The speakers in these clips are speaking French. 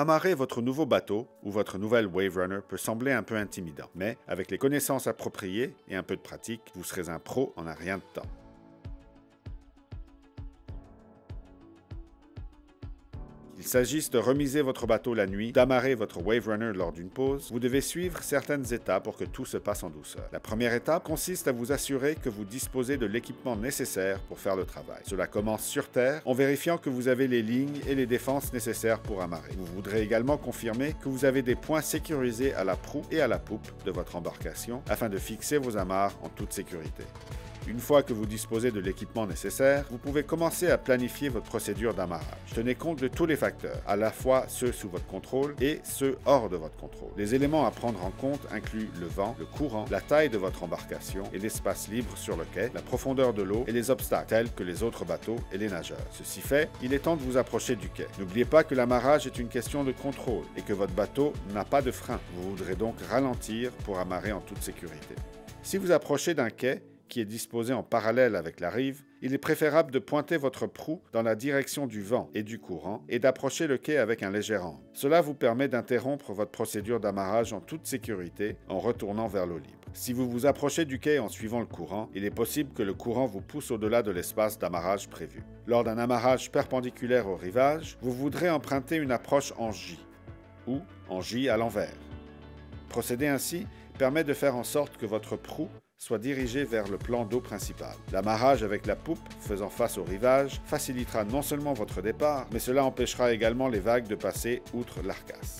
Amarrer votre nouveau bateau ou votre nouvelle Wave Runner peut sembler un peu intimidant, mais avec les connaissances appropriées et un peu de pratique, vous serez un pro en un rien de temps. Qu'il s'agisse de remiser votre bateau la nuit, d'amarrer votre Wave Runner lors d'une pause, vous devez suivre certaines étapes pour que tout se passe en douceur. La première étape consiste à vous assurer que vous disposez de l'équipement nécessaire pour faire le travail. Cela commence sur terre en vérifiant que vous avez les lignes et les défenses nécessaires pour amarrer. Vous voudrez également confirmer que vous avez des points sécurisés à la proue et à la poupe de votre embarcation afin de fixer vos amarres en toute sécurité. Une fois que vous disposez de l'équipement nécessaire, vous pouvez commencer à planifier votre procédure d'amarrage. Tenez compte de tous les facteurs, à la fois ceux sous votre contrôle et ceux hors de votre contrôle. Les éléments à prendre en compte incluent le vent, le courant, la taille de votre embarcation et l'espace libre sur le quai, la profondeur de l'eau et les obstacles tels que les autres bateaux et les nageurs. Ceci fait, il est temps de vous approcher du quai. N'oubliez pas que l'amarrage est une question de contrôle et que votre bateau n'a pas de frein. Vous voudrez donc ralentir pour amarrer en toute sécurité. Si vous approchez d'un quai, qui est disposé en parallèle avec la rive, il est préférable de pointer votre proue dans la direction du vent et du courant et d'approcher le quai avec un léger angle. Cela vous permet d'interrompre votre procédure d'amarrage en toute sécurité en retournant vers l'eau libre. Si vous vous approchez du quai en suivant le courant, il est possible que le courant vous pousse au-delà de l'espace d'amarrage prévu. Lors d'un amarrage perpendiculaire au rivage, vous voudrez emprunter une approche en J ou en J à l'envers. Procéder ainsi permet de faire en sorte que votre proue soit dirigé vers le plan d'eau principal. L'amarrage avec la poupe faisant face au rivage facilitera non seulement votre départ, mais cela empêchera également les vagues de passer outre l'arcasse.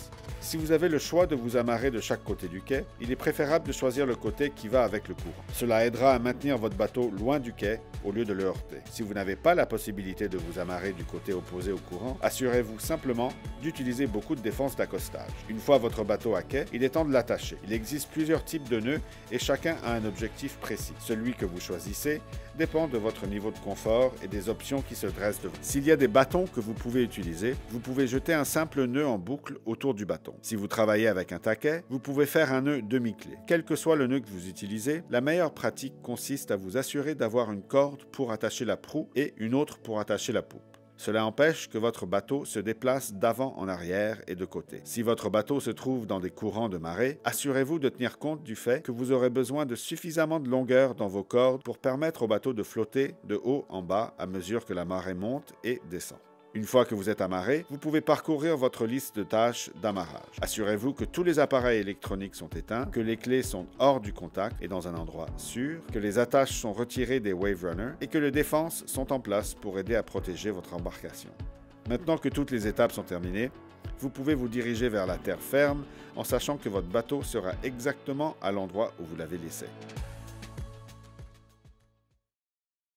Si vous avez le choix de vous amarrer de chaque côté du quai, il est préférable de choisir le côté qui va avec le courant. Cela aidera à maintenir votre bateau loin du quai au lieu de le heurter. Si vous n'avez pas la possibilité de vous amarrer du côté opposé au courant, assurez-vous simplement d'utiliser beaucoup de défense d'accostage. Une fois votre bateau à quai, il est temps de l'attacher. Il existe plusieurs types de nœuds et chacun a un objectif précis. Celui que vous choisissez dépend de votre niveau de confort et des options qui se dressent devant. S'il y a des bâtons que vous pouvez utiliser, vous pouvez jeter un simple nœud en boucle autour du bâton. Si vous travaillez avec un taquet, vous pouvez faire un nœud demi-clé. Quel que soit le nœud que vous utilisez, la meilleure pratique consiste à vous assurer d'avoir une corde pour attacher la proue et une autre pour attacher la poupe. Cela empêche que votre bateau se déplace d'avant en arrière et de côté. Si votre bateau se trouve dans des courants de marée, assurez-vous de tenir compte du fait que vous aurez besoin de suffisamment de longueur dans vos cordes pour permettre au bateau de flotter de haut en bas à mesure que la marée monte et descend. Une fois que vous êtes amarré, vous pouvez parcourir votre liste de tâches d'amarrage. Assurez-vous que tous les appareils électroniques sont éteints, que les clés sont hors du contact et dans un endroit sûr, que les attaches sont retirées des Wave Runners et que les défenses sont en place pour aider à protéger votre embarcation. Maintenant que toutes les étapes sont terminées, vous pouvez vous diriger vers la terre ferme en sachant que votre bateau sera exactement à l'endroit où vous l'avez laissé.